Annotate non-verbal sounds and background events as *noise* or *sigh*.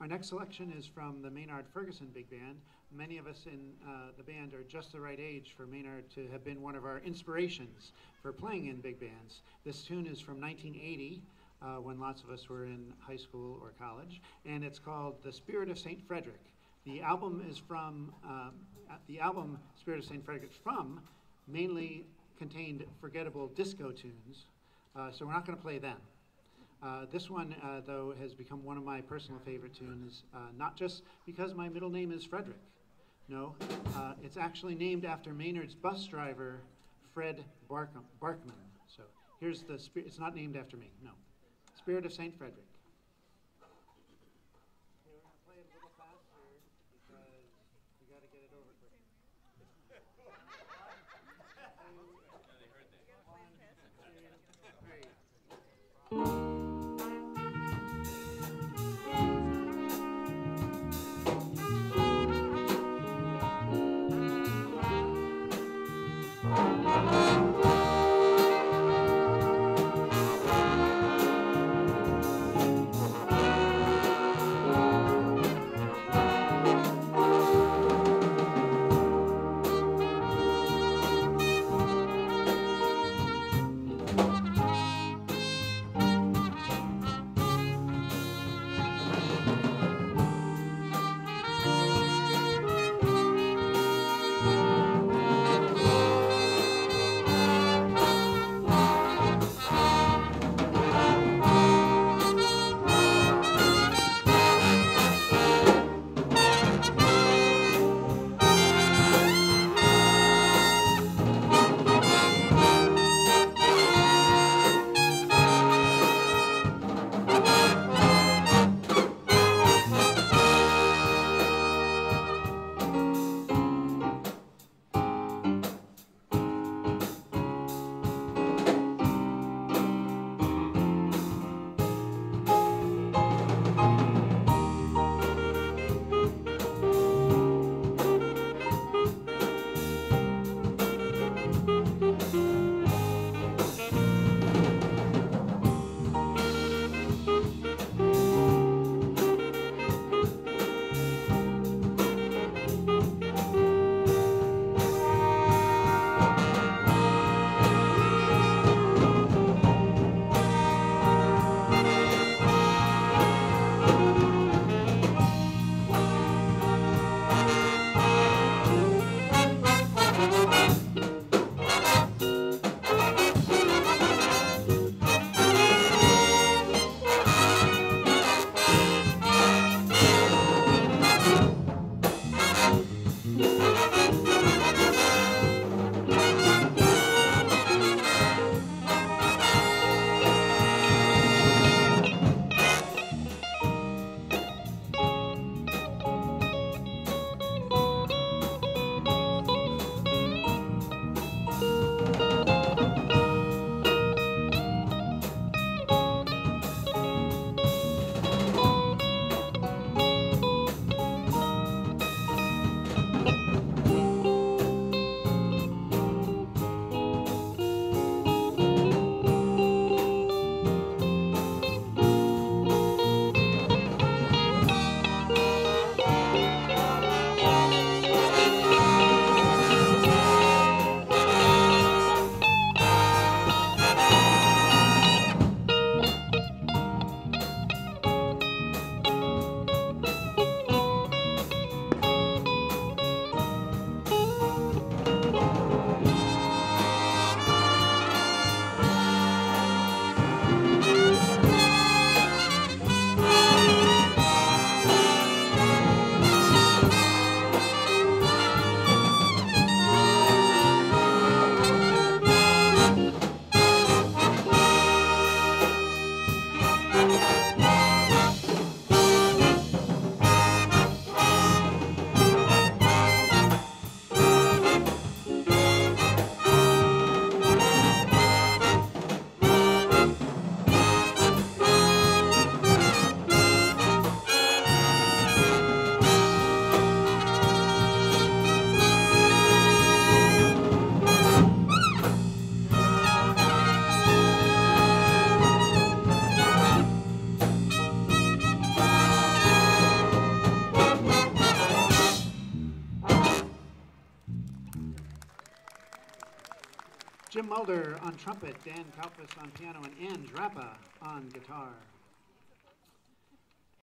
Our next selection is from the Maynard Ferguson Big Band. Many of us in uh, the band are just the right age for Maynard to have been one of our inspirations for playing in big bands. This tune is from 1980, uh, when lots of us were in high school or college, and it's called The Spirit of St. Frederick. The album is from, um, uh, the album Spirit of St. Frederick from mainly contained forgettable disco tunes, uh, so we're not going to play them. Uh, this one, uh, though, has become one of my personal favorite tunes, uh, not just because my middle name is Frederick. No, uh, it's actually named after Maynard's bus driver, Fred Barkum, Barkman. So here's the spirit, it's not named after me, no. Spirit of St. Frederick. Okay, *laughs* Jim Mulder on trumpet, Dan Kalbfus on piano, and Ann Drappa on guitar.